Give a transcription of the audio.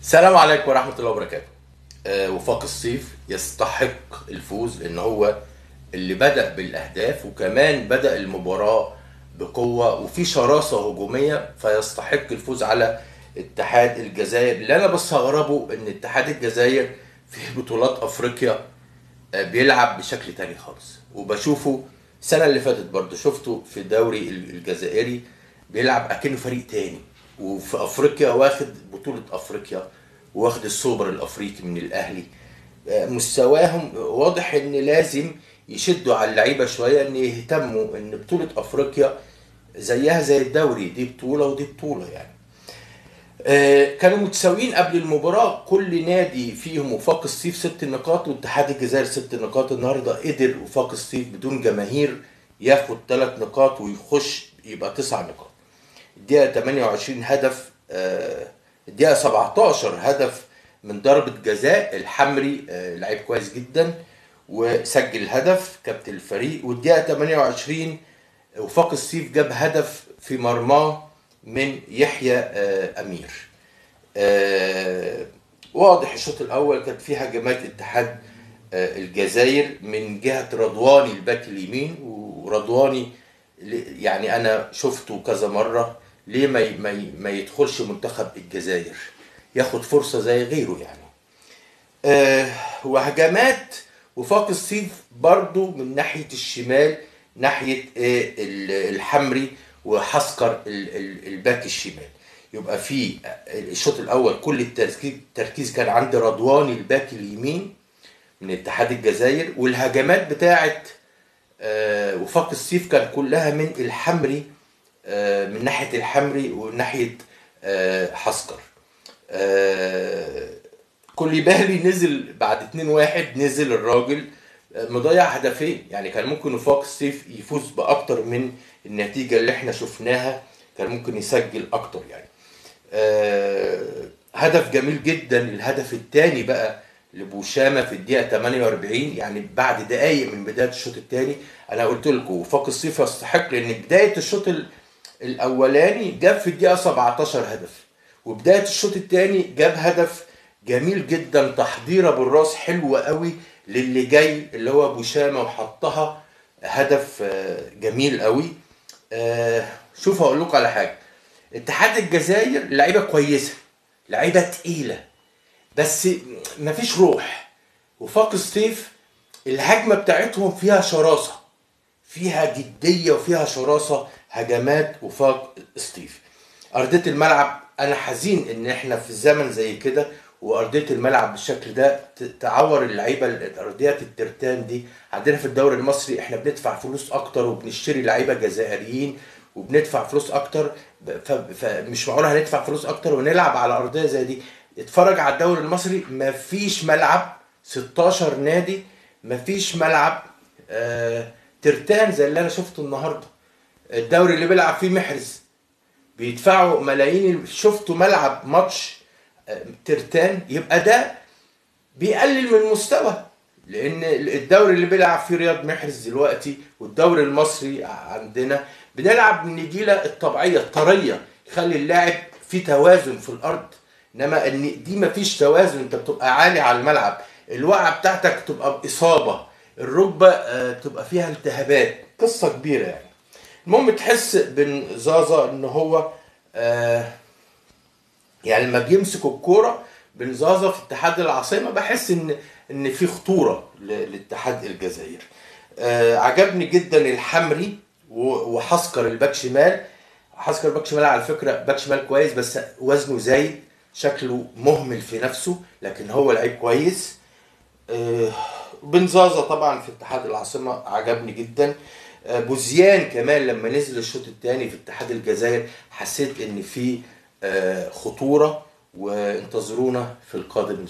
السلام عليكم ورحمة الله وبركاته. آه، وفاق الصيف يستحق الفوز لأن هو اللي بدأ بالأهداف وكمان بدأ المباراة بقوة وفي شراسة هجومية فيستحق الفوز على اتحاد الجزائر. اللي أنا بستغربه إن اتحاد الجزائر في بطولات أفريقيا آه، بيلعب بشكل تاني خالص. وبشوفه السنة اللي فاتت برضه شفته في الدوري الجزائري بيلعب أكنه فريق تاني. وفي أفريقيا واخد بطولة أفريقيا واخد السوبر الأفريقي من الأهلي. آه، مستواهم واضح إن لازم يشدوا على اللعيبة شوية إن يهتموا إن بطولة أفريقيا زيها زي الدوري. دي بطولة ودي بطولة يعني. آه، كانوا متساويين قبل المباراة. كل نادي فيهم وفاق الصيف ست نقاط واتحاد الجزائر ست نقاط. النهاردة قدر وفاق الصيف بدون جماهير ياخد ثلاث نقاط ويخش يبقى تسع نقاط. الدقيقة 28 هدف آه، الدقيقة 17 هدف من ضربة جزاء الحمري آه، لعيب كويس جدا وسجل هدف كابتن الفريق. والدقيقة 28 وفاق الصيف جاب هدف في مرماه من يحيى آه، أمير. آه، واضح الشوط الأول كانت فيه هجمات اتحاد آه، الجزائر من جهة رضواني الباك اليمين ورضواني يعني أنا شفته كذا مرة ليه ما ما ما يدخلش منتخب الجزائر؟ ياخد فرصة زي غيره يعني. آه، وهجمات وفاق سطيف برضو من ناحية الشمال ناحية آه، ال- الحمري وحسكر ال- ال- الباك الشمال. يبقى في آه، الشوط الأول كل التركيز كان عند رضواني الباك اليمين من اتحاد الجزائر والهجمات بتاعت آه، وفاق الصيف كان كلها من الحمري من ناحية الحمري وناحية آه، حسكر. آه، كوليبالي نزل بعد 2-1 نزل الراجل. آه، مضيع هدفين. يعني كان ممكن وفاق الصيف يفوز بأكتر من النتيجة اللي إحنا شفناها. كان ممكن يسجل أكتر يعني. آه، هدف جميل جدا. الهدف الثاني بقى لبوشامه في الدقيقة 48 يعني بعد دقائق من بداية الشوط الثاني أنا قلت لكم وفاق الصيف يستحق لأن بداية الشوط ال- الأولاني جاب في الدقيقة 17 هدف وبداية الشوط الثاني جاب هدف جميل جدا تحضيرة بالراس حلوة قوي للي جاي اللي هو بوشامة وحطها هدف آه، جميل قوي. آه، شوف هقول لكم على حاجة اتحاد الجزائر لعيبة كويسة لعيبة تقيلة بس مفيش روح. وفاق الصيف الهجمة بتاعتهم فيها شراسة فيها جدية وفيها شراسة. هجمات وفاق الصيف أرضية الملعب أنا حزين إن إحنا في زمن زي كده وأرضية الملعب بالشكل ده تعور اللعيبة الارضيات الترتان دي. عندنا في الدوري المصري إحنا بندفع فلوس أكتر وبنشتري لعيبة جزائريين وبندفع فلوس أكتر فمش معقول هندفع فلوس أكتر ونلعب على أرضية زي دي. اتفرج على الدوري المصري مفيش ملعب 16 نادي مفيش ملعب آه ترتان زي اللي أنا شفته النهارده. الدوري اللي بيلعب فيه محرز. بيدفعوا ملايين شفتوا ملعب ماتش آه، ترتان يبقى ده بيقلل من المستوى لأن الدوري اللي بيلعب فيه رياض محرز دلوقتي والدوري المصري عندنا بنلعب النجيلة الطبيعية الطرية يخلي اللاعب في توازن في الأرض. إنما إن دي مفيش توازن أنت بتبقى عالي على الملعب. الوقعة بتاعتك تبقى بإصابة. الركبة آه، تبقى فيها التهابات. قصة كبيرة يعني. المهم تحس بن زازا إن هو آه يعني لما بيمسك الكورة بن زازا في اتحاد العاصمة بحس إن إن في خطورة لاتحاد الجزائر. آه عجبني جدا الحمري وحسكر الباك شمال. حسكر الباك شمال على فكرة باك شمال كويس بس وزنه زايد شكله مهمل في نفسه لكن هو لعيب كويس. آه، بن زازا طبعا في اتحاد العاصمة عجبني جدا. بوزيان كمان لما نزل الشوط الثاني في اتحاد الجزائر حسيت إن في آه، خطورة وانتظرونا في القادم.